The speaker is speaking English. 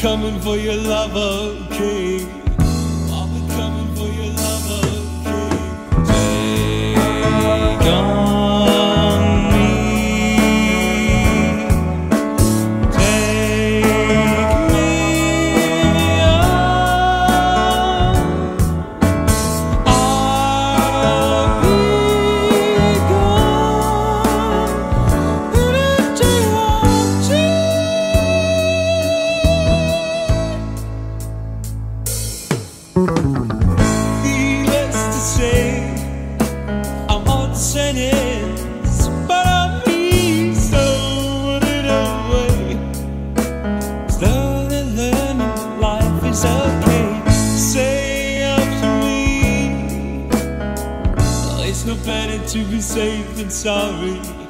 coming for your love, okay? But throwing away. Slowly learning life is okay. Say me, it's no better to be safe than sorry.